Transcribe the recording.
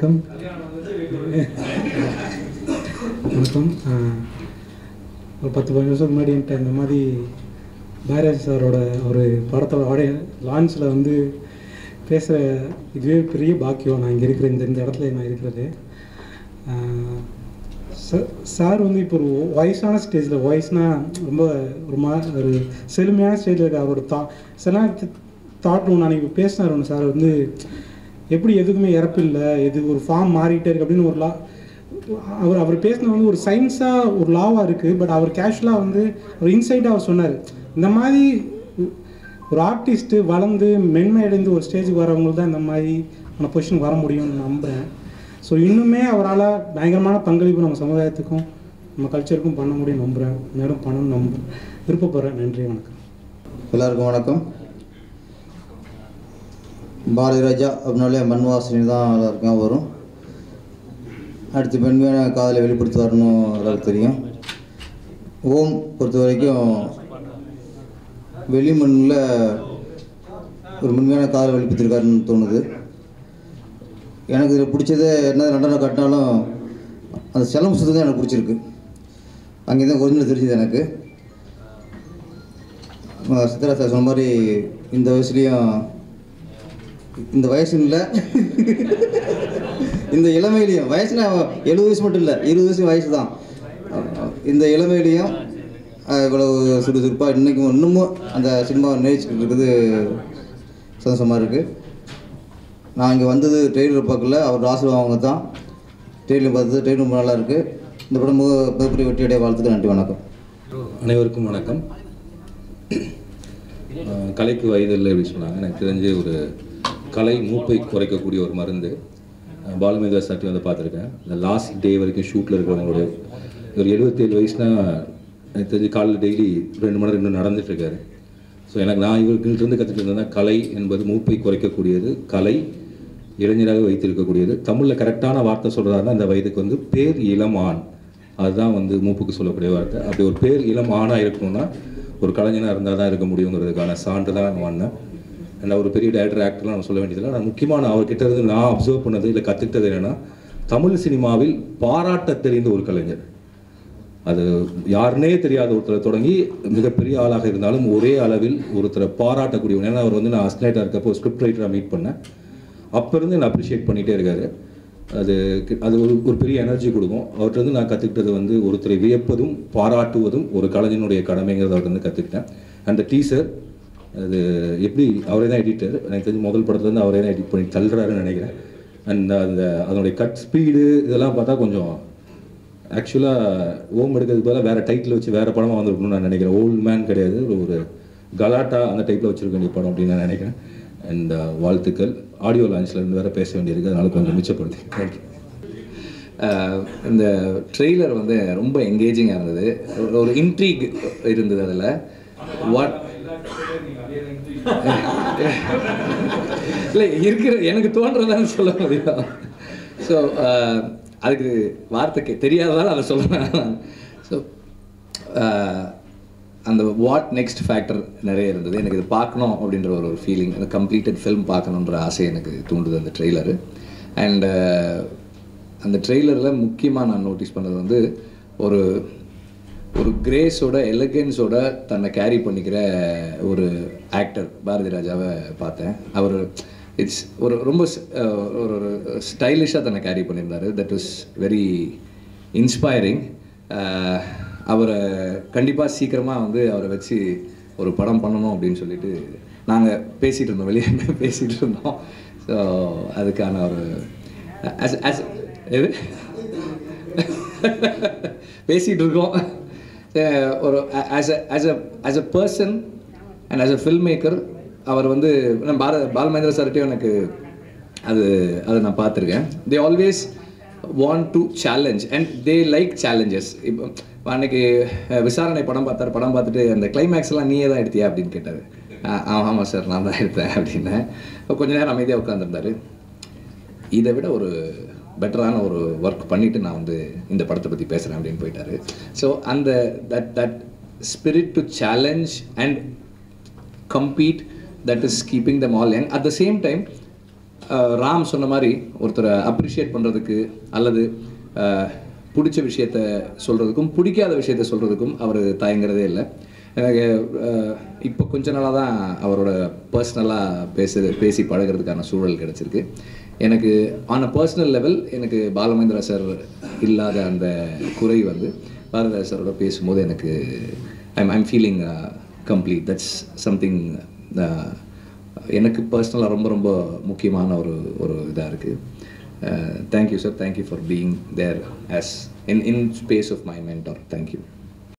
வணக்கம். வணக்கம். ஒரு பத்து பதினஞ்சு வருஷத்துக்கு முன்னாடி என்கிட்ட இந்த மாதிரி பாரதி சாரோட ஒரு படத்தோட ஆடிய லான்ச்சில் வந்து பேசுகிற இதுவே பெரிய பாக்கியம். நான் இங்கே இருக்கிற இந்த இந்த இடத்துல நான் இருக்கிறது. சார் வந்து இப்போ ஒரு வயசான ஸ்டேஜில் வாய்ஸ்னால் ரொம்ப ஒரு மா ஒரு செழுமையான ஸ்டேஜில் இருக்க அவரோட தா சில தாட் ஒன்று அன்றைக்கி பேசினார் ஒன்று சார் வந்து எப்படி எதுக்குமே இறப்பு இல்லை? எது ஒரு ஃபார்ம் மாறிட்டே இருக்கு அப்படின்னு ஒரு லா அவர் அவர் பேசினது வந்து ஒரு சயின்ஸாக ஒரு லாவாக இருக்குது பட் அவர் கேஷுவலாக வந்து ஒரு இன்சைட்டாக அவர் சொன்னார். இந்த மாதிரி ஒரு ஆர்டிஸ்ட்டு வளர்ந்து மென்மையடைந்து ஒரு ஸ்டேஜுக்கு வரவங்களுக்கு தான் இந்த மாதிரி அந்த பொசிஷன் வர முடியும்னு நம்புகிறேன் ஸோ இன்னுமே அவரால் பயங்கரமான பங்களிப்பு நம்ம சமுதாயத்துக்கும் நம்ம கல்ச்சருக்கும் பண்ண முடியும் நம்புகிறேன் மேலும் பண்ணணும்னு நம்ப விருப்பப்படுறேன். நன்றி வணக்கம். எல்லாருக்கும் வணக்கம். பாரதி ராஜா அப்படின்னாலே மண் வாசனை தான் எல்லாருக்கும் வரும் அடுத்து பெண்மையான காதலை வெளிப்படுத்துவார்னு எல்லாருக்கும் தெரியும். ஓம் பொறுத்த வரைக்கும் வெளிமண்ணில் ஒரு மென்மையான காதலை வெளிப்படுத்திருக்காருன்னு தோணுது. எனக்கு இதில் பிடிச்சதே என்ன நடனம் கட்டினாலும் அந்த செலம் சுத்தம் தான் எனக்கு பிடிச்சிருக்கு. அங்கே தான் ஒரிஜினல் தெரிஞ்சுது எனக்கு. சித்தரா சார் சொன்ன மாதிரி இந்த வயசுலேயும் இந்த வயசு இல்லை இந்த இளமையிலையும் வயசுனா எழுபது வயசு மட்டும் இல்லை இருபது வயசு வயசு தான் இந்த இளமையிலையும் இவ்வளவு சுறுசுறுப்பாக இன்றைக்கும் இன்னமும் அந்த சினிமாவை நேசிச்சுட்டு இருக்குது. சந்தோஷமாக இருக்குது நான் இங்கே வந்தது ட்ரெயிலர் பார்க்கல அவர் ஆசிர்வாதம் அவங்க தான் ட்ரெயிலர் பார்த்தது ட்ரெயின் ரொம்ப நல்லா இருக்குது இந்த படம் மிக மிகப்பெரிய வெற்றியடைய வாழ்த்துக்கு நன்றி வணக்கம். அனைவருக்கும் வணக்கம். கலைக்கு வயது இல்லை அப்படின்னு சொன்னாங்க. எனக்கு தெரிஞ்சு ஒரு கலை மூப்பை குறைக்கக்கூடிய ஒரு மருந்து. அஹ் சாட்டி வந்து பார்த்துருக்கேன். இந்த லாஸ்ட் டே வரைக்கும் ஷூட்டில் இருக்கிறவங்களுடைய ஒரு எழுபத்தேழு வயசுனா எனக்கு தெரிஞ்சு காலையில் டெய்லி ரெண்டு மணி நேரம் இன்னும் நடந்துட்டு இருக்காரு. ஸோ எனக்கு நான் இவர்கிட்ட இருந்து கற்றுட்டு இருந்தேன்னா கலை என்பது மூப்பை குறைக்கக்கூடியது கலை இளைஞராக வைத்திருக்கக்கூடியது. தமிழில் கரெக்டான வார்த்தை சொல்கிறாருன்னா அந்த வயதுக்கு வந்து பேர் இளம் ஆண். அதுதான் வந்து மூப்புக்கு சொல்லக்கூடிய வார்த்தை. அப்படி ஒரு பேர் இளம் ஆணாக இருக்கணும்னா ஒரு கலைஞனாக இருந்தால் தான் இருக்க முடியுங்கிறதுக்கான சான்று தான் நான் அந்த ஒரு பெரிய டைரக்டர் ஆக்டர்லாம் நான் சொல்ல வேண்டியதில்லை நான் முக்கியமான அவர்கிட்ட இருந்து நான் அப்சர்வ் பண்ணது இல்லை கற்றுக்கிட்டது என்னென்னா தமிழ் சினிமாவில் பாராட்ட தெரிந்த ஒரு கலைஞர். அது யாருனே தெரியாத ஒருத்தரை தொடங்கி மிகப்பெரிய ஆளாக இருந்தாலும் ஒரே அளவில் ஒருத்தரை பாராட்டக்கூடியவன் ஏன்னா அவர் வந்து நான் அஸ்னைட்டாக இருக்கப்போ ஸ்கிரிப்ட் ரைட்டராக மீட் பண்ணேன். அப்போ இருந்து நான் அப்ரிஷியேட் பண்ணிகிட்டே இருக்காரு. அது அது ஒரு ஒரு பெரிய எனர்ஜி கொடுக்கும். அவர்கிட்ட நான் கற்றுக்கிட்டது வந்து ஒருத்தரை வியப்பதும் பாராட்டுவதும் ஒரு கலைஞனுடைய கடமைங்கிறத அவர்கிட்ட வந்து கற்றுக்கிட்டேன் அந்த டீசர் அது எப்படி அவரே தான் எடிட்டர் எனக்கு தெரிஞ்சு முதல் படத்துலேருந்து அவரே தான் எடிட் பண்ணி தள்ளுறாருன்னு நினைக்கிறேன். அண்ட் அந்த அதனுடைய கட் ஸ்பீடு இதெல்லாம் பார்த்தா கொஞ்சம் ஆக்சுவலாக ஓம் எடுக்கிறதுக்கு பதிலாக வேறு டைட்டில் வச்சு வேறு படமாக வந்திருக்கணும்னு நான் நினைக்கிறேன். ஓல்ட் மேன் கிடையாது. ஒரு ஒரு கலாட்டா அந்த டைப்பில் வச்சிருக்க வேண்டிய படம் அப்படின்னு நான் நினைக்கிறேன். அண்ட் வாழ்த்துக்கள். ஆடியோ லான்ச்சில் இருந்து வேறு பேச வேண்டியிருக்கு. அதனால கொஞ்சம் மிச்சப்படுத்தி. தேங்க்யூ ஆஹ் இந்த ட்ரெய்லர் வந்து ரொம்ப என்கேஜிங்காக இருந்தது. ஒரு இன்ட்ரீக் இருந்தது அதில். வாட் இல்லை இருக்கிற எனக்கு தோன்றதான்னு சொல்ல முடியும்? ஸோ uh, அதுக்கு வார்த்தைக்கு தெரியாததால் அதை சொல்கிறேன் ஸோ uh, அந்த வாட் நெக்ஸ்ட் ஃபேக்டர் நிறைய இருந்தது. எனக்கு இது பார்க்கணும் அப்படின்ற ஒரு ஒரு ஃபீலிங் அந்த கம்ப்ளீட்டட் ஃபிலிம் பார்க்கணுன்ற ஆசை எனக்கு தூண்டுது அந்த ட்ரெய்லரு அண்டு uh, அந்த ட்ரெய்லரில் முக்கியமாக நான் நோட்டீஸ் பண்ணது வந்து ஒரு ஒரு கிரேஸோட எலகன்ஸோட தன்னை கேரி பண்ணிக்கிற ஒரு ஆக்டர் பாரதி ராஜாவை பார்த்தேன். அவர் இட்ஸ் ஒரு ரொம்ப ஒரு ஒரு ஸ்டைலிஷாக தன்னை கேரி பண்ணியிருந்தார். தட் இஸ் வெரி இன்ஸ்பைரிங் அவரை கண்டிப்பாக சீக்கிரமாக வந்து அவரை வச்சு ஒரு படம் பண்ணணும் அப்படின்னு சொல்லிட்டு நாங்கள் பேசிகிட்டு இருந்தோம். வெளியே பேசிகிட்டு இருந்தோம். ஸோ அதுக்கான ஒரு as as எது? பேசிகிட்டு இருக்கோம். ஒரு as a as a as a person and as a film maker அவர் வந்து நான் பார பாலமேந்திர சார்கிட்டையும் எனக்கு அது அதை நான் பார்த்துருக்கேன். They always want to challenge and they like challenges இப்போ அன்னைக்கு விசாரணை படம் பார்த்தார் படம் பார்த்துட்டு அந்த கிளைமேக்ஸ்லாம் எல்லாம் நீயே தான் எடுத்தியா அப்படின்னு கேட்டார். ஆமாம் சார் நான் தான் எடுத்தேன் அப்படின்னேன் கொஞ்ச நேரம் அமைதியாக உட்காந்துருந்தாரு இதை விட ஒரு பெட்டரான ஒரு ஒர்க் பண்ணிவிட்டு நான் வந்து இந்த படத்தை பற்றி பேசுகிறேன் அப்படின்னு போயிட்டாரு. ஸோ அந்த that that spirit to challenge and compete that is keeping them all young at the same time Ram சொன்ன மாதிரி ஒருத்தரை அப்ரிஷியேட் பண்ணுறதுக்கு அல்லது uh, பிடிச்ச விஷயத்த சொல்கிறதுக்கும் பிடிக்காத விஷயத்த சொல்கிறதுக்கும் அவர் தயங்குறதே இல்லை. எனக்கு uh, இப்போ கொஞ்ச நாளாக தான் அவரோட பர்சனலாக பேச பேசி பழகுறதுக்கான சூழல் கிடச்சிருக்கு. எனக்கு ஆன் அ பர்சனல் லெவல் எனக்கு பாலமேந்திரா சார் இல்லாத அந்த குறை வந்து பாரதிராஜ் சாரோட பேசும்போது எனக்கு I'm I'm feeling complete that's something எனக்கு பர்சனலாக ரொம்ப ரொம்ப முக்கியமான ஒரு ஒரு இதாக இருக்குது thank you sir thank you for being there as in in space of my mentor thank you